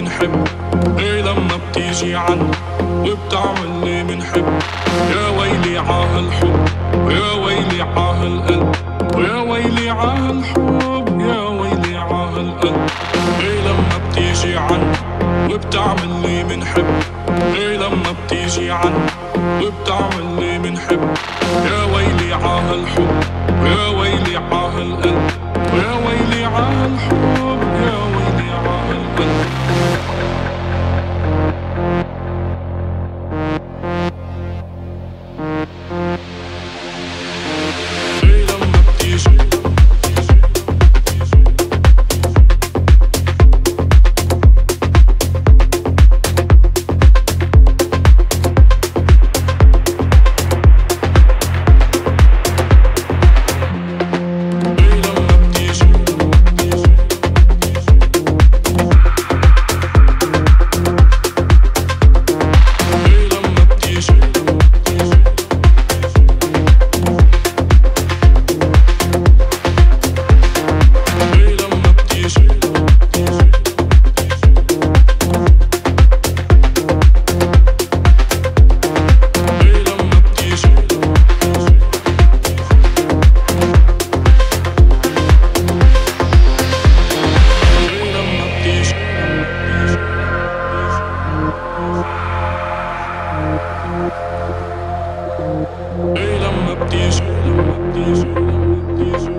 منحب إيه لما بتيجي عن وبتعمل لي منحب يا ويلي عهالحب يا ويلي عهالقلب ويا ويلي عهالحب يا ويلي عهالقلب إيه لما بتيجي عن وبتعمل لي منحب إيه لما بتيجي عن وبتعمل لي منحب يا ويلي عهالحب يا ويلي عهالقلب ويا ويلي عهالحب Öyle mi öptüğün, öyle mi öptüğün, öyle